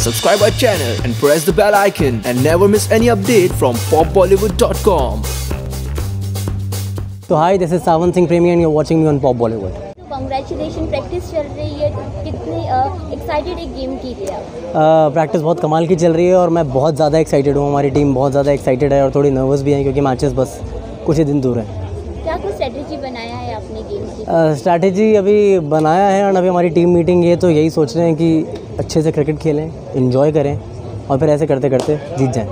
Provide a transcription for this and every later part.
subscribe our channel and press the bell icon and never miss any update from popbollywood.com. तो hi this is Sawan Singh Premi and you watching me on Pop Bollywood congratulation practice चल रही है। कितने excited एक game की थी आप? Practice बहुत कमाल की चल रही है और मैं बहुत ज़्यादा एक्साइटेड हूँ। हमारी टीम बहुत ज़्यादा एक्साइटेड है और थोड़ी नर्वस भी है क्योंकि मैचेस बस कुछ ही दिन दूर हैं। क्या कुछ स्ट्रेटजी बनाया है आपने गेम की स्ट्रैटेजी अभी बनाया है और अभी हमारी टीम मीटिंग है तो यही सोच रहे हैं कि अच्छे से क्रिकेट खेलें इन्जॉय करें और फिर ऐसे करते करते जीत जाएँ।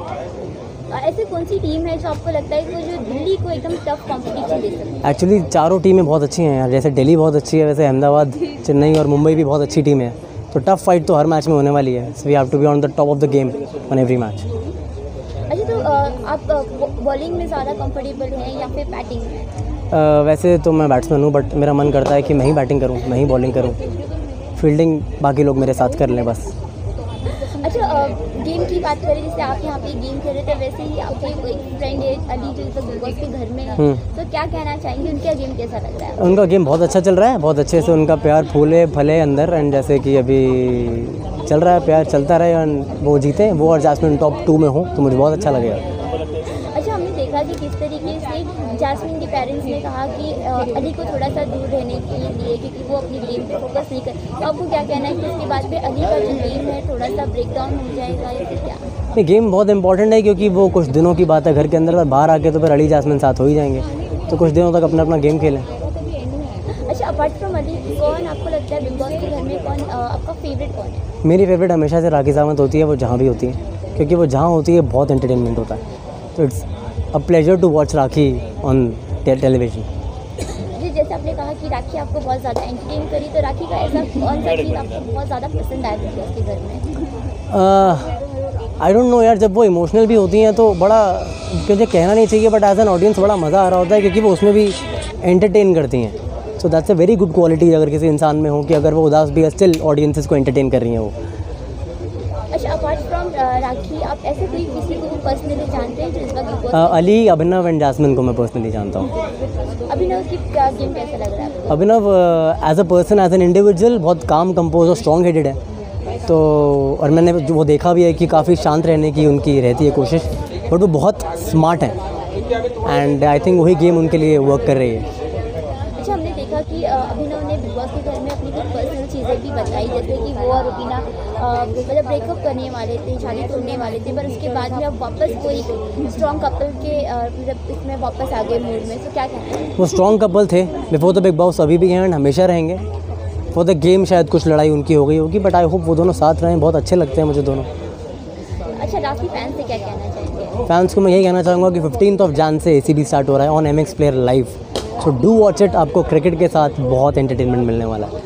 ऐसी कौन सी टीम है जो आपको लगता है कि वो जो दिल्ली को एकदम टफ कंपटीशन दे सकती एक्चुअली चारों टीमें बहुत अच्छी हैं यार जैसे दिल्ली बहुत अच्छी है वैसे अहमदाबाद चेन्नई और मुंबई भी बहुत अच्छी टीम है। तो टफ फाइट तो हर मैच में होने वाली है so we have to be on the top of the game on every match आप बॉलिंग में ज़्यादा कंफर्टेबल हैं या फिर बैटिंग में? वैसे तो मैं बैट्समैन हूँ बट मेरा मन करता है कि मैं ही बैटिंग करूँ मैं ही बॉलिंग करूँ। फील्डिंग बाकी लोग मेरे साथ कर लें बस। अच्छा गेम की बात करें जैसे आप यहाँ पे गेम खेल रहे थे वैसे ही आपके एक फ्रेंड है अली जो के घर में है हम्म। तो क्या कहना चाहेंगे? उनका गेम कैसा लग रहा है? उनका गेम बहुत अच्छा चल रहा है बहुत अच्छे से उनका प्यार फूले फले अंदर एंड जैसे कि अभी चल रहा है प्यार चलता रहे और वो जीते वो और जासमिन टॉप टू में हो तो मुझे बहुत अच्छा लगेगा। तरीके से जासमिन के पेरेंट्स ने कहा कि अली को थोड़ा सा दूर रहने के लिए क्योंकि वो अपनी गेम पे फोकस नहीं कर तो आपको क्या कहना है कि उसके बाद में अली का जो गेम है थोड़ा सा ब्रेक डाउन हो जाएगा या फिर क्या? ये गेम बहुत इंपॉर्टेंट है क्योंकि वो कुछ दिनों की बात है घर के अंदर और बाहर आके तो फिर अली जासमिन साथ हो ही जाएँगे। तो कुछ दिनों तक अपना अपना गेम खेलें। अच्छा अपार्ट फ्रॉम अली कौन आपको लगता है बिग बॉस के घर में कौन आपका फेवरेट कौन है? मेरी फेवरेट हमेशा से राखी सावंत होती है वो जहाँ भी होती है। क्योंकि वो जहाँ होती है बहुत एंटरटेनमेंट होता है। तो it's a pleasure to watch Rakhi on television जी जैसे आपने कहा कि राखी आपको बहुत ज़्यादा एंटरटेन करी तो राखी का ऐसा कौन सा चीज़ आपको बहुत ज़्यादा पसंद आया बिग बॉस घर में? आई डोंट नो यार जब वो इमोशनल भी होती हैं तो बड़ा मुझे कहना नहीं चाहिए बट एज एन ऑडियंस बड़ा मज़ा आ रहा होता है क्योंकि वो उसमें भी एंटरटेन करती हैं। So that's a very good quality अगर किसी इंसान में हो कि अगर वो उदास भी है स्टिल ऑडियंसेस को एंटरटेन कर रही हैं वो। राखी आप ऐसे कोई किसी को पर्सनली जानते हैं जो इस वक्त Bigg Boss Ali Abhinav and Jasmin को मैं पर्सनली जानता हूँ। अभिनव की क्या गेम कैसा लग रहा है Abhinav as a person as an individual बहुत काम कंपोज और स्ट्रॉन्ग हेडेड है। तो और मैंने वो देखा भी है कि काफ़ी शांत रहने की उनकी रहती है कोशिश बट वो बहुत स्मार्ट है। एंड आई थिंक वही गेम उनके लिए वर्क कर रही है। देखा कि अभिनव ने बिग बॉस के घर में अपनी कुछ पर्सनल चीज़ें भी बताई जैसे कि वो और रुबीना मतलब ब्रेकअप करने वाले थे शादी तोड़ने वाले थे पर उसके बाद में अब वापस कोई स्ट्रॉन्ग कपल के मतलब इसमें वापस आ गए मूड में। तो क्या कहना है? वो स्ट्रॉन्ग कपल थे। बिफोर द बिग बॉस अभी भी हैं एंड हमेशा रहेंगे। फॉर द गेम शायद कुछ लड़ाई उनकी हो गई होगी बट आई होप वो दोनों साथ रहें। बहुत अच्छे लगते हैं मुझे दोनों। अच्छा राखी फ़ैन से क्या कहना चाहेंगे? फैंस को मैं यही कहना चाहूँगा कि फिफ्टीन ऑफ़ जान से ए स्टार्ट हो रहा है on M X Player live so do watch it आपको क्रिकेट के साथ बहुत एंटरटेनमेंट मिलने वाला है।